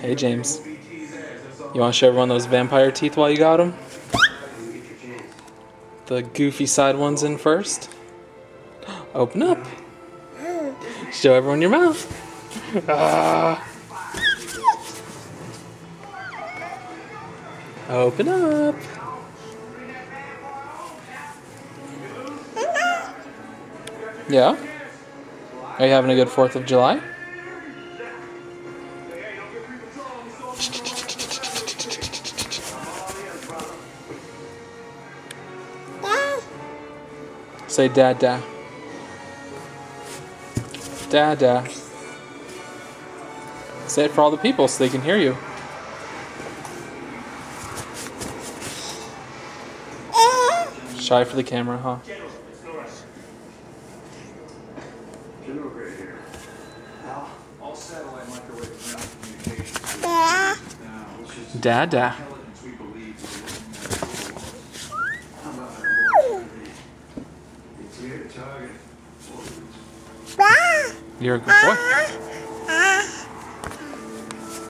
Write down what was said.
Hey, James. You want to show everyone those vampire teeth while you got them? The goofy side ones in first. Open up. Show everyone your mouth. Ah. Open up. Yeah? Are you having a good 4th of July? Say dada. Dada. Say it for all the people so they can hear you. Shy for the camera, huh? All satellite Dad. You're a good boy.